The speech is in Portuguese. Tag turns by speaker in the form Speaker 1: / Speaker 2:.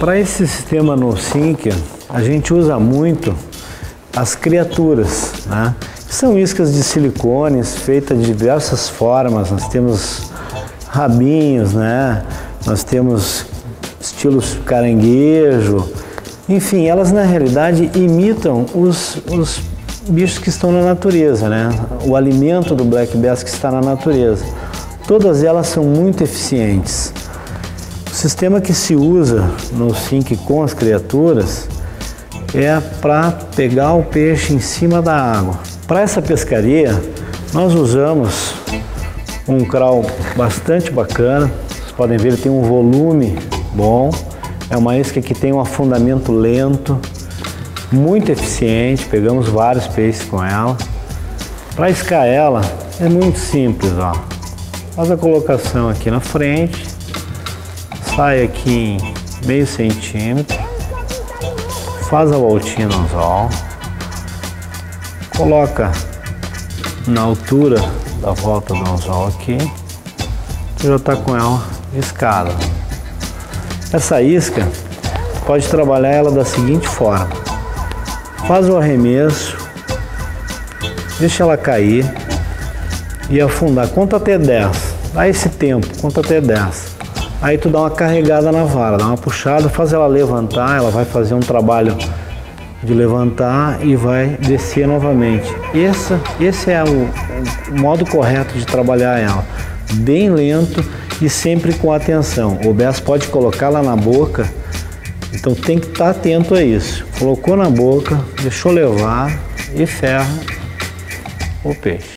Speaker 1: Para esse sistema no Sinker, a gente usa muito as criaturas, né? São iscas de silicones feitas de diversas formas. Nós temos rabinhos, né? Nós temos estilos caranguejo. Enfim, elas na realidade imitam os, os bichos que estão na natureza, né? O alimento do black bass que está na natureza. Todas elas são muito eficientes. O sistema que se usa no sink com as criaturas é para pegar o peixe em cima da água. Para essa pescaria, nós usamos um crawl bastante bacana. Vocês podem ver, ele tem um volume bom. É uma isca que tem um afundamento lento, muito eficiente. Pegamos vários peixes com ela. Para iscar ela é muito simples, ó. Faz a colocação aqui na frente, sai aqui em meio centímetro, faz a voltinha no anzol, coloca na altura da volta do anzol aqui, já está com ela escada. Essa isca pode trabalhar ela da seguinte forma: faz o arremesso, deixa ela cair e afundar, conta até 10, dá esse tempo, conta até 10. Aí tu dá uma carregada na vara, dá uma puxada, faz ela levantar, ela vai fazer um trabalho de levantar e vai descer novamente. Esse, esse é o, o modo correto de trabalhar ela, bem lento e sempre com atenção. O Bess pode colocá-la na boca, então tem que estar atento a isso. Colocou na boca, deixou levar e ferra o peixe.